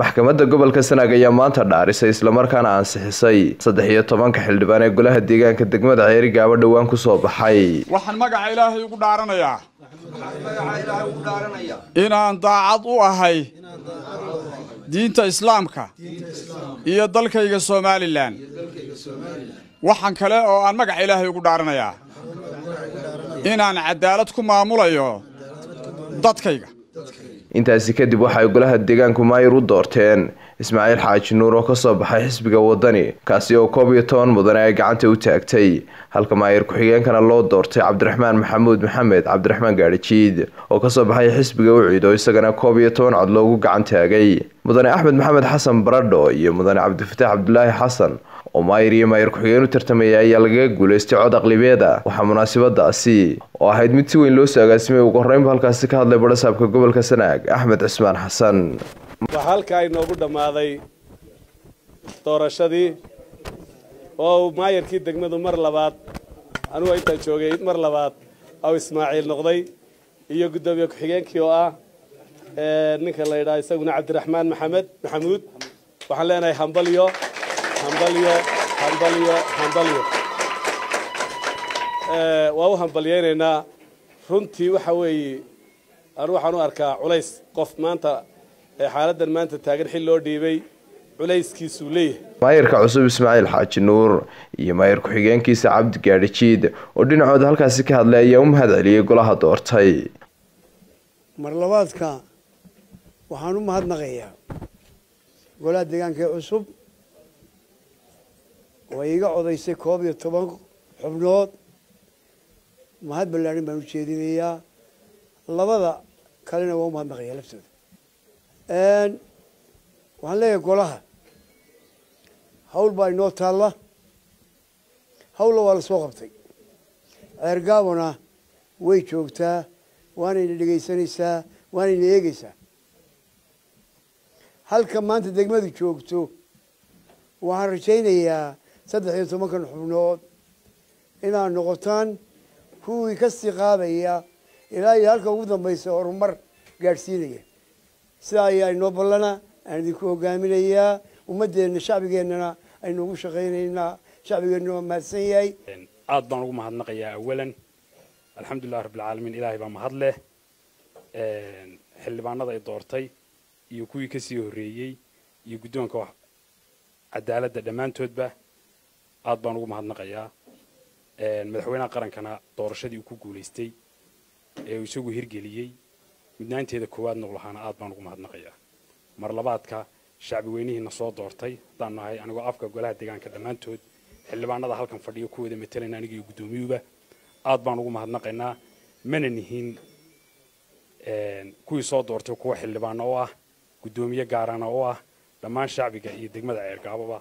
maxkamadda gobolka sanaag ayaa maanta dhaarisay islamarkaana ansixisay saddex iyo tobanka xildhibaan ee golaha deegaanka degmada ceerigaabo dhowaan ku soo baxay. Waxaan magaca ilaahay ugu dhaaranayaa. Inaan daacad u ahay diinta islaamka iyo dalkayga somalilan waxaan kale oo aan magaca ilaahay ugu dhaaranayaa. Inaan cadaalad ku maamulayo dadkayga intaasi kadib waxay golaha deegaanku maayir u doorteen ismaaciil xaaji nuur oo ka soo baxay xisbiga wadani kaasi oo koob iyo toban mudane ay gacanta u taagtay. Halka maayir ku-xigeenkana loo doortay cabdiraxmaan maxamuud maxamed cabdiraxmaan gaadhijiid oo ka soo baxay xisbiga ucid oo isagana koob iyo toban cod loogu gacan taagay. Mudane axmed maxamed xasan baradho iyo mudane cabdifataax cabdulaahi xasan oo maayir iyo maayir ku-xigeen u tartamaya ayaa lagaga guulaystay cod aqlibeeda waxaa munaasabadaasi oo ahayd mid si weyn loo soo agaasimay ugu horreynba halkaasi ka hadlay badhasaabka gobolka sanaag axmed cismaan xasan waxaa halkaa inoogu dhammaaday doorashadii. Oo maayarkii degmadu mar labaad anugu intaan joogay mar labaad aw ismaaciil noqday iyo guddoomiye ku-xigeenkii oo ah ninka la yidhaha isaguna cabdiraxmaan maxamed maxamuud. Waxaan leenahay hambalyo hambalyo hambalyo hambalyo waa u hambalyaynaynaa. Runtii waxa weeye waxaan u arkaa culays qof maanta xaaladdan maanta taagan xil loo dhiibay culayskiisuu leeyahay. Maayirka cusub ismaaciil xaaji nuur iyo maayir ku-xigeenkiisa cabdi gaadhijiid oo dhinacooda halkaasi ka hadlay ayaa u mahad celiyey golaha doortay. Marlabaadka waxaan u mahadnaqayaa golaha deegaanka cusub oo iiga codaysay koob iyo toban xubnood. Mahad ballaadhin baan u jeedinayaa. Labada kalena waa u mahadnaqayaa laftooda waxaan leeyahay golaha. Hawl baa inoo taalla. Hawlla waa la soo qabtay. Ceergaabona way joogtaa waanayna dhegaysanaysaa waanayna eegaysaa. Halka maanta degmadu joogto waxaan rajaynayaa saddex iyo tobankan xubnood inaad noqotaan kuwii ka sii qaadaya ilaa iyo halka ugu dambaysa horumar gaadhsiinaya sidaa ayaa inoo ballana aan idinku hogaaminayaa ummaddeenna shacbigeennana aynu ugu shaqaynaynaa shacbigeenna waa mahadsan yahay aad baan ugu mahadnaqayaa awalan alxamdulilah rabbilcaalamiin ilaahay baa mahad leh xildhibaanada ay doortay iyo kuwii ka sii horreeyey iyo guddoonka cadaaladda dhammaantoodba aad baan ugu mahadnaqayaa madaxweynaha qarankana doorashadii uu ku guulaystay ee uu isagu hirgeliyey mudnaanteeda koowaad noqlahaana aad baan ugu mahadnaqayaa mar labaadka shacbi weynihiina soo doortay haddaan nahay anigoo afka golaha deegaanka dhammaantood. Xildhibaanada halkan fadhiyo ku wada matalayna aniga iyo guddoomiyuba aad baan ugu mahadnaqaynaa. Mana nihin kuwii soo doortay kuwa xildhibaano oo ah guddoomiye gaarana oo ah dhammaan shacbiga iyo degmada ceergaaboba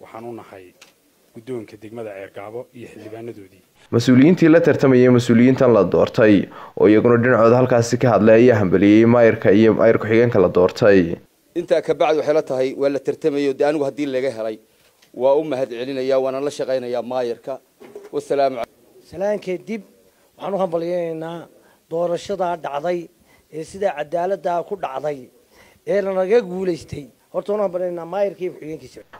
waxaan u nahay guddoonka degmada ceergaabo iyo xildhibaanadoodii mas'uuliyiintii la tartamayay mas'uuliyiintan la doortay oo iyaguna dhinacooda halkaasi ka hadlay ayaa hambaliyey maayirka iyo maayir ku-xigeenka la doortay. Intaa kabacdi waxay la tahay waa la tartamayo dee anigu haddii laga helay waa u mahad celinaya waana la shaqaynayaa maayirka wasalaamu salaankee dib waxaan u hambalyaynaynaa doorashadaa dhacday ee sidaa cadaaladdaa ku dhacday ee lanaga guulaystay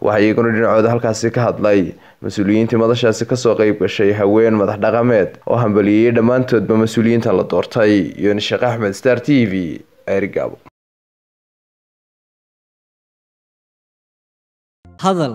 waxaa iyaguna dhinacooda halkaasi ka hadlay. Mas'uuliyiintii madashaasi ka soo qeyb gashay haween madax dhaqameed oo hambaliyeyey dhammaantoodba mas'uuliyiintan la doortay. Yoni sheekh axmed star t v ceerigaabo hadal